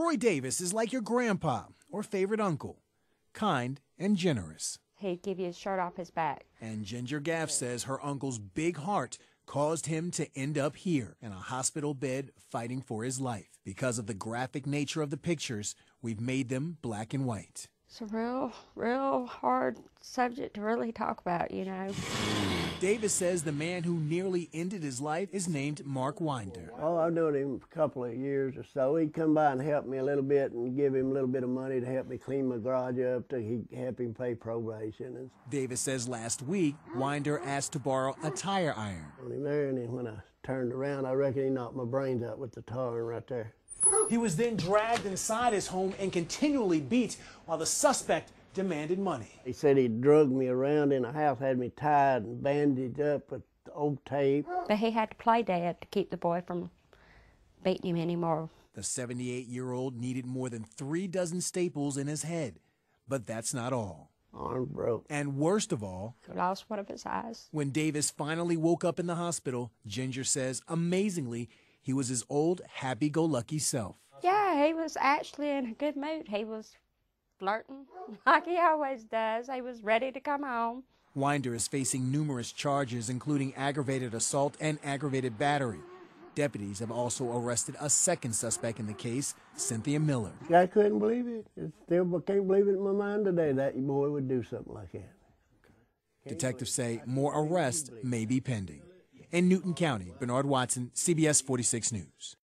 Roy Davis is like your grandpa or favorite uncle, kind and generous. He'd give you his shirt off his back. And Ginger Gaff says her uncle's big heart caused him to end up here in a hospital bed fighting for his life. Because of the graphic nature of the pictures, we've made them black and white. It's a real, real hard subject to really talk about, you know. Davis says the man who nearly ended his life is named Mark Winder. Oh, I've known him a couple of years or so. He'd come by and help me a little bit and give him a little bit of money to help me clean my garage up to he help him pay probation. Davis says last week, Winder asked to borrow a tire iron. when he married him, when I turned around, I reckon he knocked my brains out with the tar right there. He was then dragged inside his home and continually beat while the suspect demanded money. He said he drugged me around in the house, had me tied and bandaged up with old tape. But he had to play dead to keep the boy from beating him anymore. The 78 year old needed more than three dozen staples in his head. But that's not all. Arm broke. And worst of all, He lost one of his eyes. when Davis finally woke up in the hospital, Ginger says, amazingly, he was his old happy go lucky self. Yeah, he was actually in a good mood. He was flirting like he always does. He was ready to come home. Winder is facing numerous charges, including aggravated assault and aggravated battery. Deputies have also arrested a second suspect in the case, Cynthia Miller. I couldn't believe it. it still can't believe it in my mind today that boy would do something like that. Detectives say more arrests may be pending. In Newton County, Bernard Watson, CBS 46 News.